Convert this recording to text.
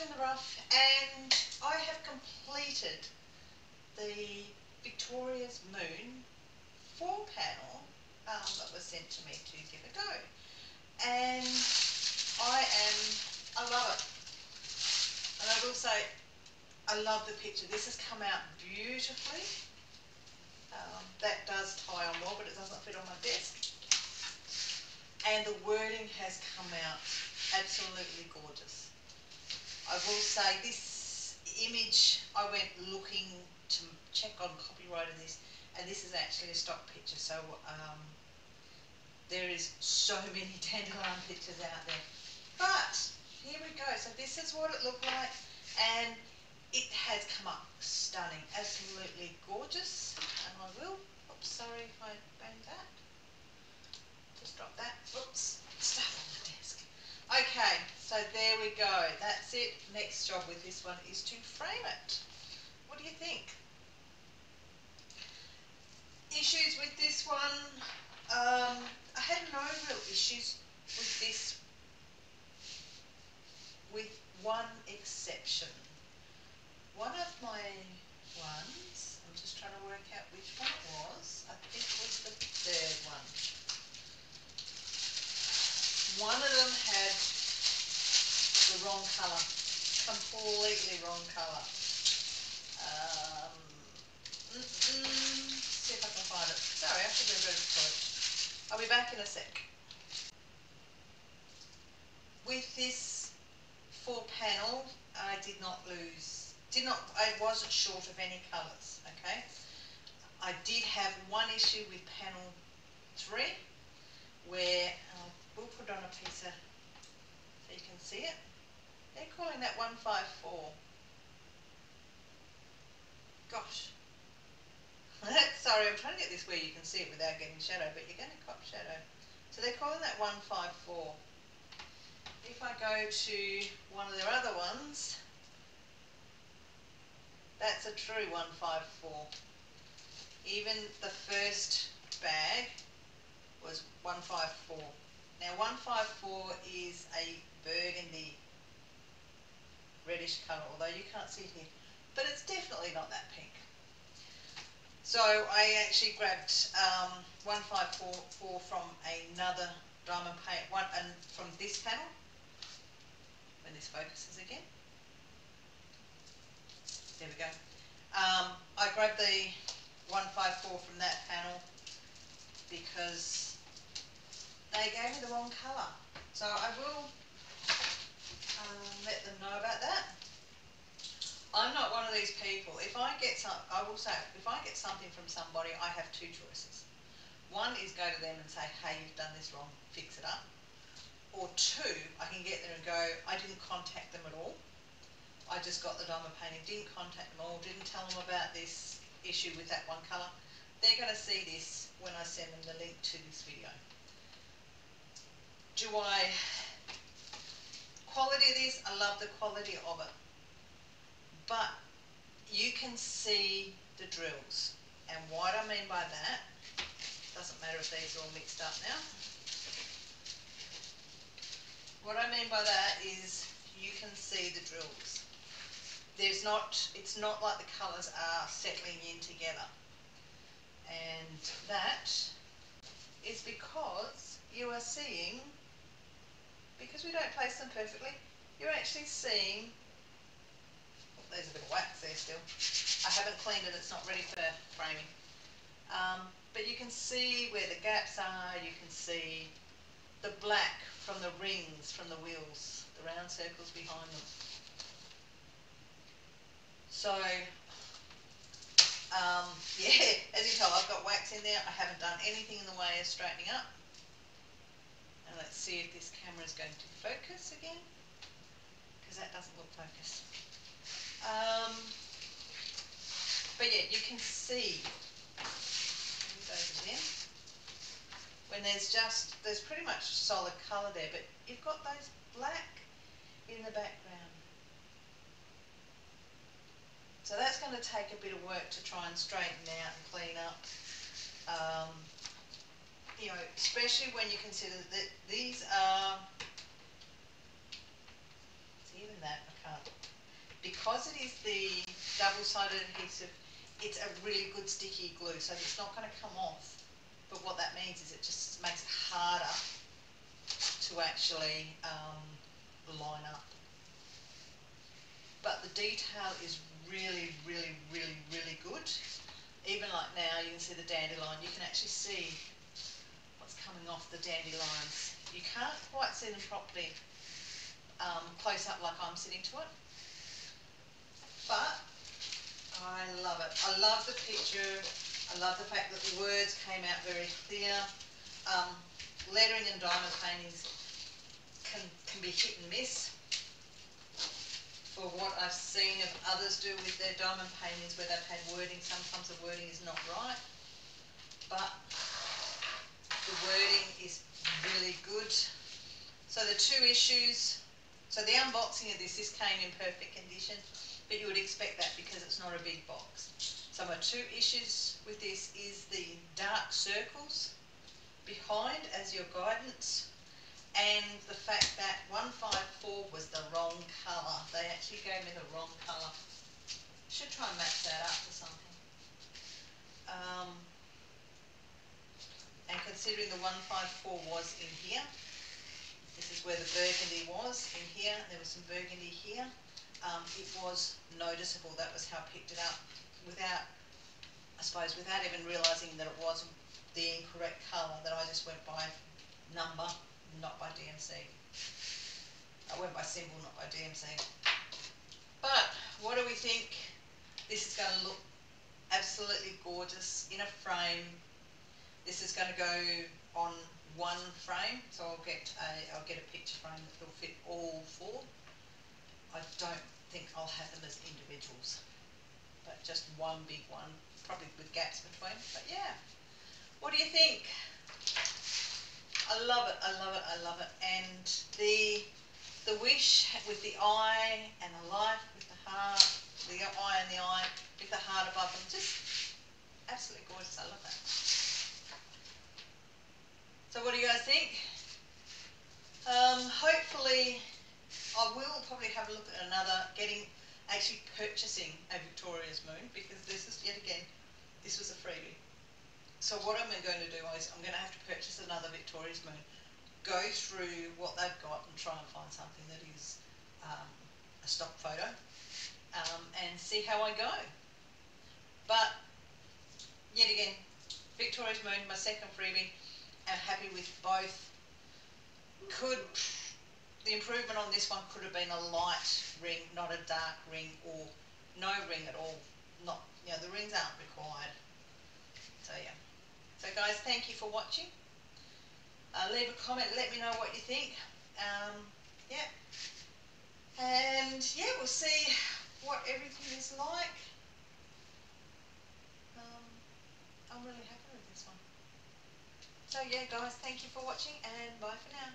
in the rough and I have completed the Victoria's Moon four panel um, that was sent to me to give a go. And I am, I love it. And I will say, I love the picture. This has come out beautifully. Um, that does tie on well, but it doesn't fit on my desk. And the wording has come out absolutely gorgeous. I will say this image, I went looking to check on copyright of this, and this is actually a stock picture, so um, there is so many dandelion pictures out there. But, here we go, so this is what it looked like, and it has come up stunning, absolutely gorgeous, and I will, oops, sorry if I bang that, just drop that, oops, stuff on the desk. Okay, so there we go, that's it, next job with this one is to frame it. What do you think? Issues with this one, um, I had no real issues with this, with one exception. One of my ones, I'm just trying to work out which one it was, I think it was the third one. One of them wrong colour, completely wrong colour. Um, mm, mm, see if I can find it. Sorry, I should have read it I'll be back in a sec. With this four panel, I did not lose, did not, I wasn't short of any colours, okay? I did have one issue with panel three, where, uh, we'll put on a piece of, so you can see it. They're calling that 154. Gosh, Sorry, I'm trying to get this where you can see it without getting shadow, but you're going to cop shadow. So they're calling that 154. If I go to one of their other ones, that's a true 154. Even the first bag was 154. Now 154 is a burgundy reddish colour, although you can't see it here. But it's definitely not that pink. So I actually grabbed um, 1544 from another diamond paint, one and from this panel, when this focuses again. There we go. Um, I grabbed the 154 from that panel because they gave me the wrong colour. So I will um, let them know about that. I'm not one of these people. If I get some, I will say, if I get something from somebody, I have two choices. One is go to them and say, hey, you've done this wrong, fix it up. Or two, I can get there and go, I didn't contact them at all. I just got the diamond painting, didn't contact them all, didn't tell them about this issue with that one colour. They're going to see this when I send them the link to this video. Do I, quality of this, I love the quality of it but you can see the drills. And what I mean by that, doesn't matter if these are all mixed up now. What I mean by that is you can see the drills. There's not, it's not like the colours are settling in together. And that is because you are seeing, because we don't place them perfectly, you're actually seeing there's a bit of wax there still. I haven't cleaned it, it's not ready for framing. Um, but you can see where the gaps are, you can see the black from the rings from the wheels, the round circles behind them. So, um, yeah, as you tell, I've got wax in there. I haven't done anything in the way of straightening up. Let's see if this camera is going to focus again, because that doesn't look focused. Um, but yeah, you can see. When there's just, there's pretty much solid colour there, but you've got those black in the background. So that's going to take a bit of work to try and straighten out and clean up. You know, especially when you consider that these are, even that I can't. Because it is the double-sided adhesive, it's a really good sticky glue, so it's not going to come off. But what that means is it just makes it harder to actually um, line up. But the detail is really, really, really, really good. Even like now, you can see the dandelion. You can actually see coming off the dandelions. You can't quite see them properly um, close up like I'm sitting to it. But I love it. I love the picture. I love the fact that the words came out very clear. Um, lettering and diamond paintings can, can be hit and miss. For what I've seen of others do with their diamond paintings where they've had wording, sometimes the wording is not right. But the wording is really good. So the two issues, so the unboxing of this, this came in perfect condition, but you would expect that because it's not a big box. So my two issues with this is the dark circles behind as your guidance and the fact that 154 was the wrong colour. They actually gave me the wrong colour. Should try and match that up to something. Um, and considering the 154 was in here, this is where the burgundy was in here, there was some burgundy here, um, it was noticeable, that was how I picked it up without, I suppose, without even realising that it was the incorrect colour, that I just went by number, not by DMC. I went by symbol, not by DMC. But what do we think? This is going to look absolutely gorgeous in a frame. Going to go on one frame, so I'll get a I'll get a picture frame that will fit all four. I don't think I'll have them as individuals but just one big one, probably with gaps between. But yeah, what do you think? I love it, I love it, I love it. And the the wish with the eye and the life with the heart, the eye and the eye with the heart above them, just absolutely gorgeous. I love that. So what do you guys think? Um, hopefully, I will probably have a look at another, getting actually purchasing a Victoria's Moon because this is yet again, this was a freebie. So what I'm going to do is I'm going to have to purchase another Victoria's Moon, go through what they've got and try and find something that is um, a stock photo um, and see how I go. But yet again, Victoria's Moon, my second freebie, I'm happy with both. Could the improvement on this one could have been a light ring, not a dark ring, or no ring at all. Not, you know, the rings aren't required. So yeah. So guys, thank you for watching. Uh, leave a comment, let me know what you think. Um, yeah. And yeah, we'll see what everything is like. Um, I'm really happy with this one. So yeah, guys, thank you for watching and bye for now.